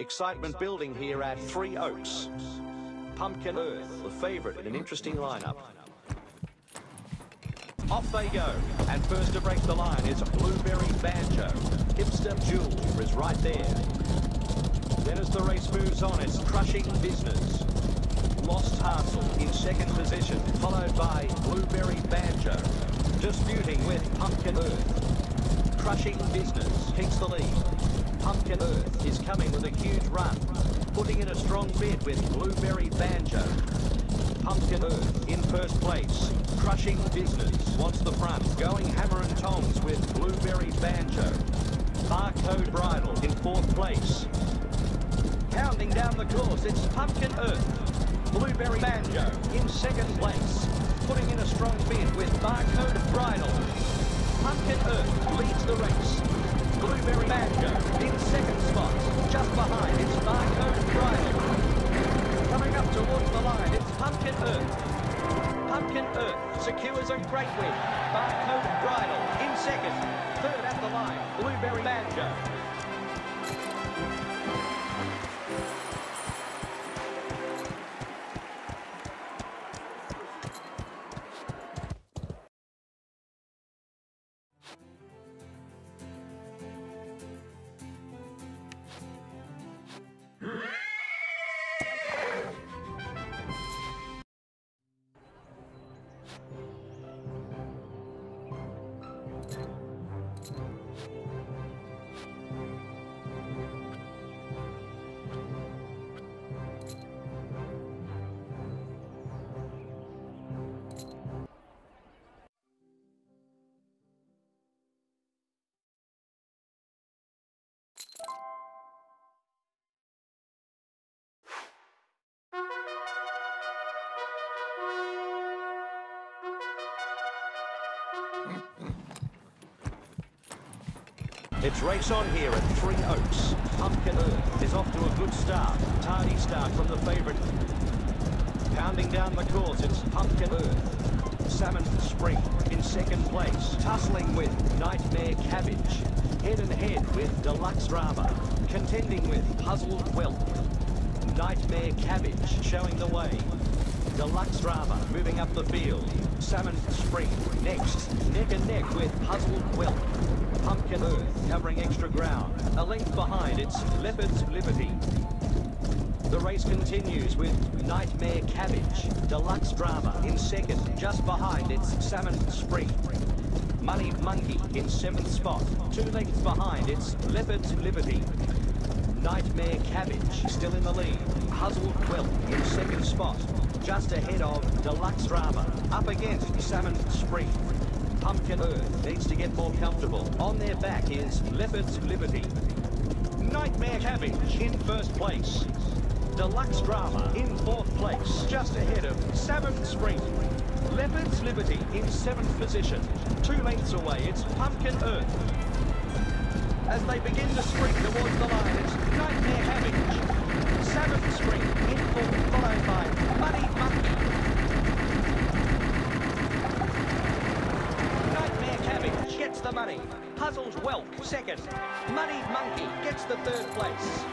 Excitement building here at Three Oaks. Pumpkin Earth, the favourite in an interesting lineup. Off they go, and first to break the line is Blueberry Banjo. Hipster Jewel is right there. Then as the race moves on, it's Crushing Business. Lost Hassle in second position, followed by Blueberry Banjo. Disputing with Pumpkin Earth. Crushing Business takes the lead. Pumpkin Earth is coming with a huge run, putting in a strong bid with Blueberry Banjo. Pumpkin Earth in first place. Crushing Business wants the front. Going hammer and tongs with Blueberry Banjo. Barcode Bridle in fourth place. Pounding down the course, it's Pumpkin Earth. Blueberry Banjo in second place. Strong bid with Barcode Bridle. Pumpkin Earth leads the race. Blueberry Banjo in second spot. Just behind, it's Barcode Bridle. Coming up towards the line, it's Pumpkin Earth. Pumpkin Earth secures a great win. Barcode Bridle in second. Third at the line, Blueberry Banjo. you It's race on here at Three Oaks. Pumpkin Earth is off to a good start. Tardy start from the favourite. Pounding down the course, it's Pumpkin Earth. Salmon Spring in second place. Tussling with Nightmare Cabbage. Head and head with Deluxe Drama. Contending with Puzzled Whelp. Nightmare Cabbage showing the way. Deluxe Drama moving up the field. Salmon Spring next. Neck and neck with Puzzled Whelp. Pumpkin Earth covering extra ground. A length behind, it's Leopard's Liberty. The race continues with Nightmare Cabbage. Deluxe Drama in second. Just behind, it's Salmon Spring. Money Monkey in seventh spot. Two lengths behind, it's Leopard's Liberty. Nightmare Cabbage still in the lead. Puzzled Whelp in second spot. Just ahead of Deluxe Drama. Up against Salmon Spring. Pumpkin Earth needs to get more comfortable. On their back is Leopard's Liberty. Nightmare Cabbage in first place. Deluxe Drama in fourth place. Just ahead of Salmon Spring. Leopard's Liberty in seventh position. Two lengths away, it's Pumpkin Earth. As they begin to sprint towards the line, it's Nightmare Cabbage. Salmon Spring in fourth, followed by Money Monkey. Nightmare Cabbage gets the money. Puzzled Whelp second. Money Monkey gets the third place.